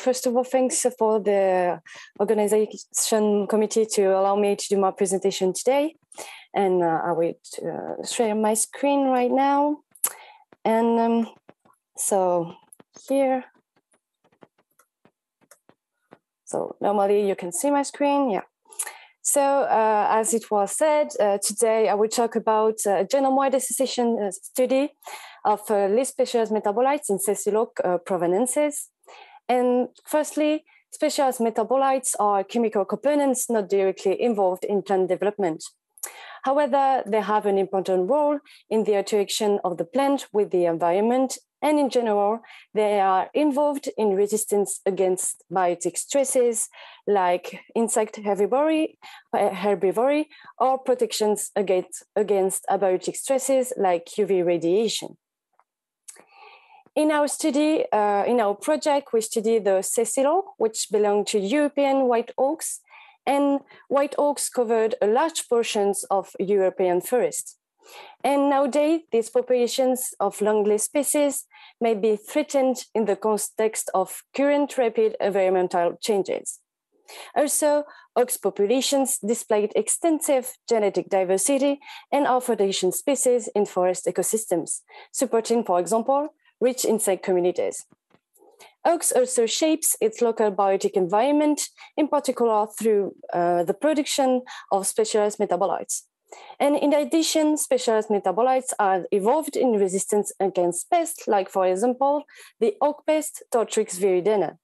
first of all, thanks for the organization committee to allow me to do my presentation today. And uh, I will uh, share my screen right now. And um, so here, so normally you can see my screen, yeah. So uh, as it was said, uh, today I will talk about uh, genome-wide association uh, study of uh, least specialized metabolites in sessile oak uh, provenances. And firstly, specialized metabolites are chemical components not directly involved in plant development. However, they have an important role in the interaction of the plant with the environment, and in general, they are involved in resistance against biotic stresses like insect herbivory, eh, herbivory or protections against, against abiotic stresses like UV radiation. In our study, uh, in our project, we study the sessile oak, which belong to European white oaks, and white oaks covered a large portions of European forests. And nowadays, these populations of long-lived species may be threatened in the context of current rapid environmental changes. Also, oaks populations displayed extensive genetic diversity and are foundation species in forest ecosystems, supporting, for example, rich insect communities. Oaks also shapes its local biotic environment, in particular through uh, the production of specialized metabolites. And in addition, specialized metabolites are evolved in resistance against pests, like for example, the oak pest Tortrix viridana.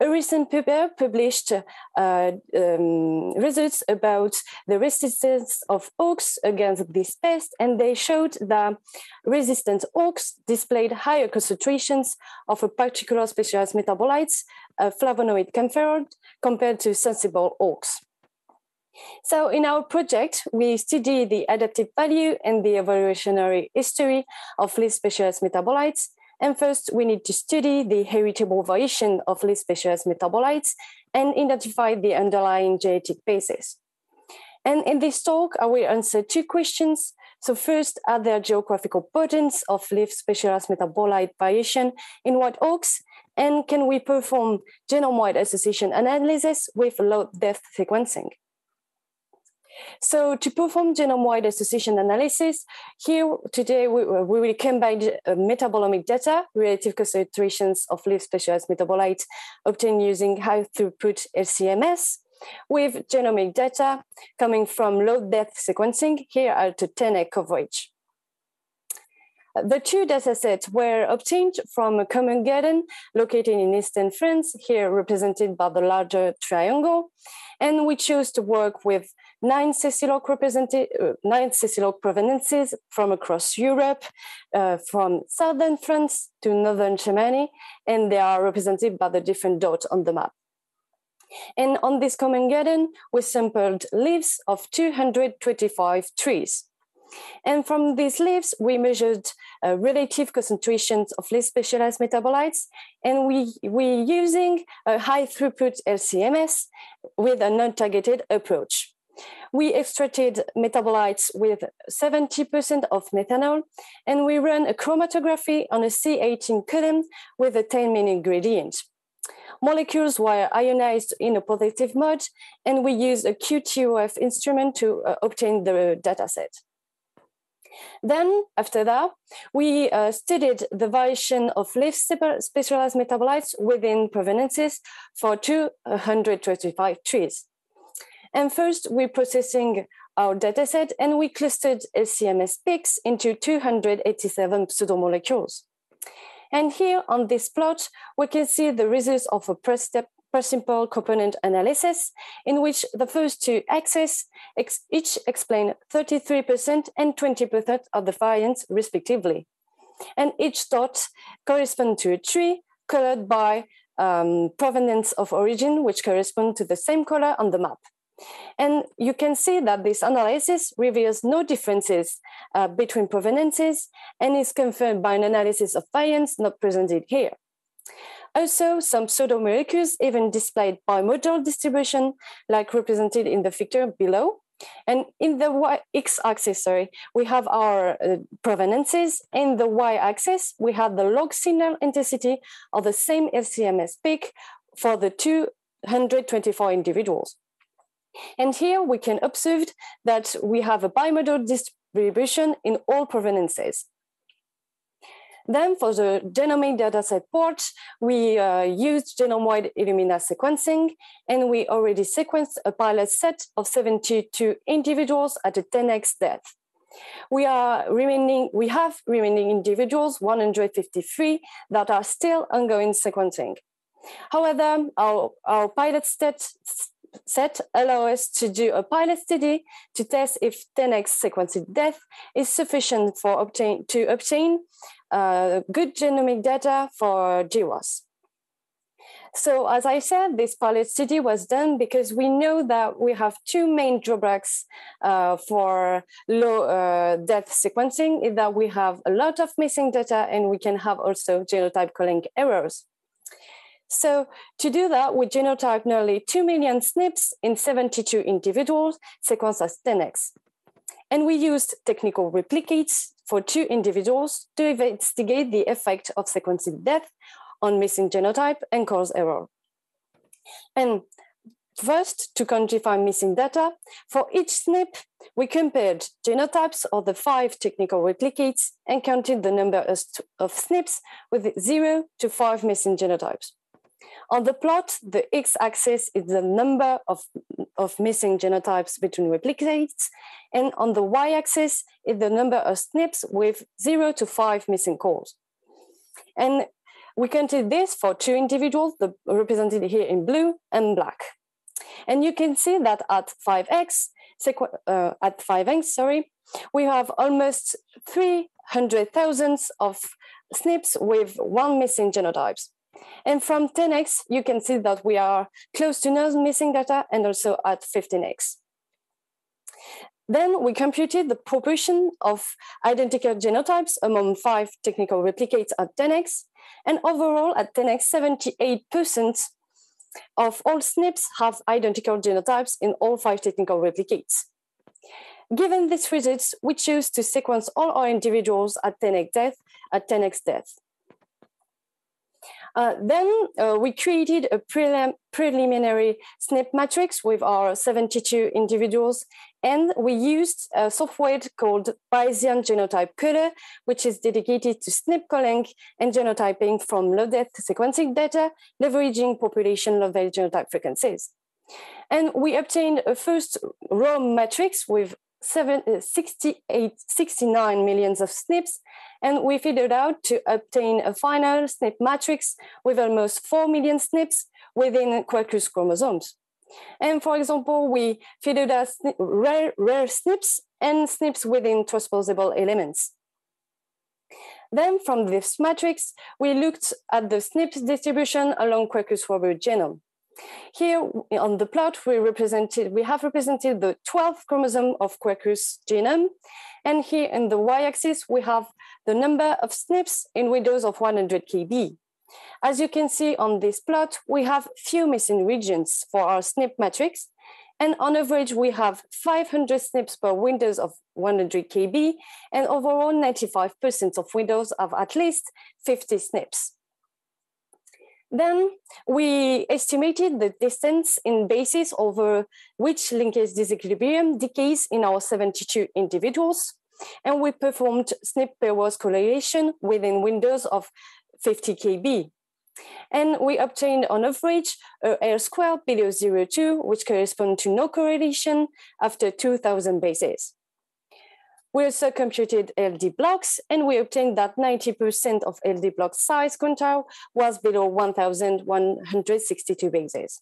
A recent paper published uh, um, results about the resistance of oaks against this pest, and they showed that resistant oaks displayed higher concentrations of a particular specialized metabolites, uh, flavonoid camphor, compared to sensible oaks. So in our project, we study the adaptive value and the evolutionary history of least specialized metabolites and first, we need to study the heritable variation of least specialized metabolites and identify the underlying genetic basis. And in this talk, I will answer two questions. So first, are there geographical patterns of leaf specialized metabolite variation in white oaks? And can we perform genome-wide association analysis with low depth sequencing? So to perform genome-wide association analysis, here today we, we will combine uh, metabolomic data, relative concentrations of leaf specialized metabolites obtained using high throughput LCMS, with genomic data coming from low depth sequencing here at 10x coverage. The two datasets were obtained from a common garden located in eastern France, here represented by the larger triangle, and we chose to work with nine sessile oak uh, nine provenances from across Europe, uh, from southern France to northern Germany, and they are represented by the different dots on the map. And on this common garden, we sampled leaves of 225 trees. And from these leaves, we measured uh, relative concentrations of least specialized metabolites, and we we using a high throughput LCMS with a non-targeted approach we extracted metabolites with 70% of methanol, and we ran a chromatography on a C18 column with a 10 minute gradient. Molecules were ionized in a positive mode, and we used a QTOF instrument to uh, obtain the dataset. Then, after that, we uh, studied the variation of leaf specialized metabolites within provenances for 225 trees. And first, we're processing our dataset and we clustered LCMS peaks into 287 pseudomolecules. And here on this plot, we can see the results of a simple component analysis in which the first two axes ex each explain 33% and 20% of the variance respectively. And each dot corresponds to a tree colored by um, provenance of origin, which correspond to the same color on the map. And you can see that this analysis reveals no differences uh, between provenances and is confirmed by an analysis of variance not presented here. Also, some pseudomolecules even displayed bimodal distribution, like represented in the figure below, And in the x-axis, sorry, we have our uh, provenances. In the y-axis, we have the log signal intensity of the same LCMS peak for the 224 individuals. And here we can observe that we have a bimodal distribution in all provenances. Then for the genomic dataset part, we uh, used genome-wide Illumina sequencing, and we already sequenced a pilot set of 72 individuals at a 10x depth. We are remaining, we have remaining individuals, 153, that are still ongoing sequencing. However, our, our pilot set, set allow us to do a pilot study to test if 10x sequencing depth is sufficient for obtain, to obtain uh, good genomic data for GWAS. So as I said, this pilot study was done because we know that we have two main drawbacks uh, for low uh, depth sequencing is that we have a lot of missing data and we can have also genotype calling errors. So to do that, we genotyped nearly 2 million SNPs in 72 individuals sequenced as 10x. And we used technical replicates for two individuals to investigate the effect of sequencing depth on missing genotype and cause error. And first, to quantify missing data, for each SNP, we compared genotypes of the five technical replicates and counted the number of SNPs with zero to five missing genotypes. On the plot, the x-axis is the number of, of missing genotypes between replicates, and on the y-axis is the number of SNPs with zero to five missing cores. And we counted this for two individuals, the, represented here in blue and black. And you can see that at 5x, uh, at 5x, sorry, we have almost 300,000 of SNPs with one missing genotypes. And from 10x, you can see that we are close to no missing data and also at 15x. Then we computed the proportion of identical genotypes among five technical replicates at 10x. And overall, at 10x, 78% of all SNPs have identical genotypes in all five technical replicates. Given these results, we chose to sequence all our individuals at 10x death at 10x death. Uh, then uh, we created a prelim preliminary SNP matrix with our 72 individuals, and we used a software called Bayesian Genotype Caller, which is dedicated to SNP calling and genotyping from low-depth sequencing data, leveraging population-level genotype frequencies. And we obtained a first raw matrix with seven, uh, 68, 69 millions of SNPs, and we figured out to obtain a final SNP matrix with almost 4 million SNPs within Quercus chromosomes. And for example, we figured out rare, rare SNPs and SNPs within transposable elements. Then from this matrix, we looked at the SNPs distribution along Quercus robur genome. Here on the plot, we represented we have represented the 12th chromosome of Quercus genome, and here in the y-axis we have the number of SNPs in windows of 100 kb. As you can see on this plot, we have few missing regions for our SNP matrix, and on average we have 500 SNPs per windows of 100 kb, and overall 95% of windows have at least 50 SNPs. Then we estimated the distance in bases over which linkage disequilibrium decays in our 72 individuals. And we performed SNP pairwise correlation within windows of 50 kb. And we obtained on average a R square below 0.2, which corresponds to no correlation after 2000 bases. We also computed LD blocks, and we obtained that 90% of LD block size quantile was below 1,162 bases.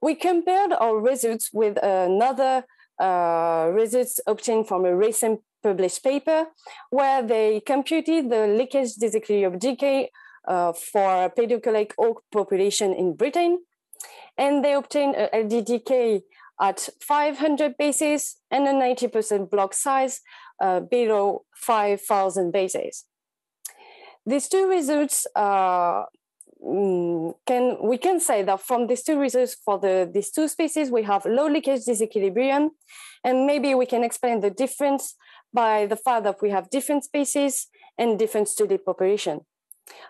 We compared our results with another uh, results obtained from a recent published paper where they computed the linkage disequilibrium decay uh, for pedunculate oak population in Britain. And they obtained a LD decay at 500 bases and a 90% block size uh, below 5,000 bases. These two results uh, mm, can we can say that from these two results for the these two species, we have low linkage disequilibrium, and maybe we can explain the difference by the fact that we have different species and different studied population.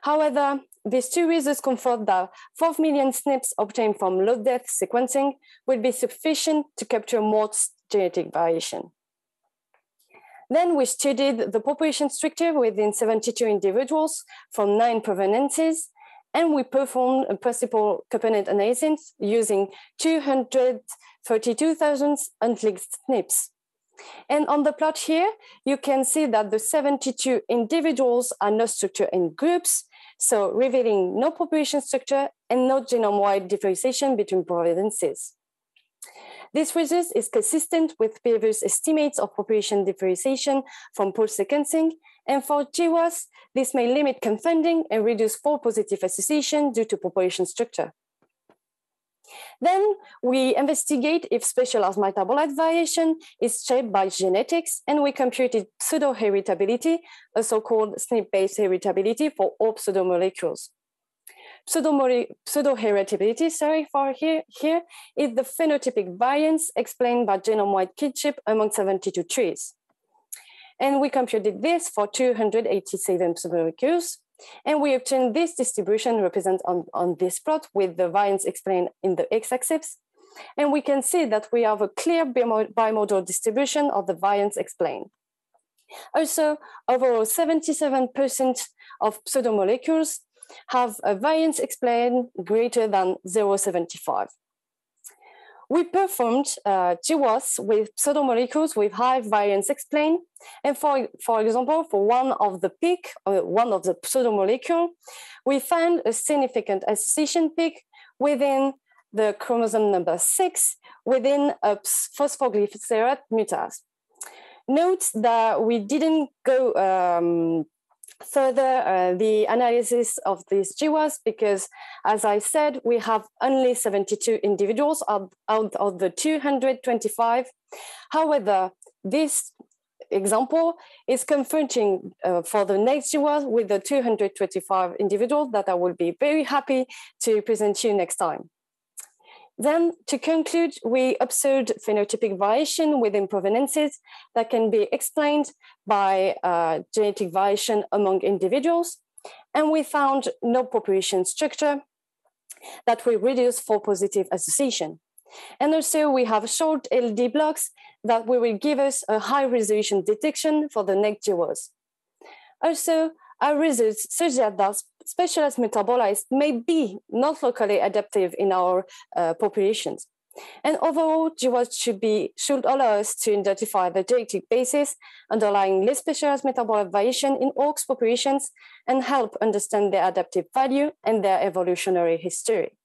However, these two results confirm that 4 million SNPs obtained from low depth sequencing will be sufficient to capture more genetic variation. Then we studied the population structure within 72 individuals from nine provenances, and we performed a principal component analysis using 232,000 unlinked SNPs. And on the plot here, you can see that the 72 individuals are not structured in groups, so revealing no population structure and no genome-wide differentiation between provinces. This result is consistent with previous estimates of population differentiation from pool sequencing, and for GWAS, this may limit confounding and reduce false positive association due to population structure. Then we investigate if specialized metabolite variation is shaped by genetics, and we computed pseudo-heritability, a so-called SNP-based heritability for all pseudomolecules. Pseudo-heritability, sorry, for here, here is the phenotypic variance explained by genome-wide kinship among 72 trees. And we computed this for 287 pseudomolecules, and we obtain this distribution represented on, on this plot with the variance explained in the x-axis. And we can see that we have a clear bimodal distribution of the variance explained. Also, overall 77% of pseudomolecules have a variance explained greater than 0.75 we performed uh, GWAS with pseudomolecules with high variance explained. And for, for example, for one of the peak, uh, one of the pseudomolecule, we found a significant association peak within the chromosome number six within a phosphoglycerate mutase. Note that we didn't go um, further uh, the analysis of these GWAS because, as I said, we have only 72 individuals out, of the 225. However, this example is confronting uh, for the next GWAS with the 225 individuals that I will be very happy to present you next time. Then, to conclude, we observed phenotypic variation within provenances that can be explained by uh, genetic variation among individuals. And we found no population structure that will reduce for positive association. And also, we have short LD blocks that will give us a high resolution detection for the next GWAS. Also, our results suggest that specialized metabolites may be not locally adaptive in our uh, populations. And overall, GWAS should be should allow us to identify the genetic basis underlying less specialized metabolic variation in oaks populations and help understand their adaptive value and their evolutionary history.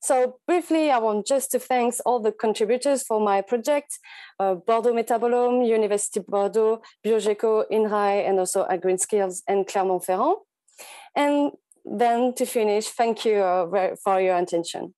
So briefly, I want just to thank all the contributors for my project, uh, Bordeaux Metabolome, University Bordeaux, Biogeco, INRAE, and also AgriSkills and Clermont-Ferrand. And then to finish, thank you uh, for your attention.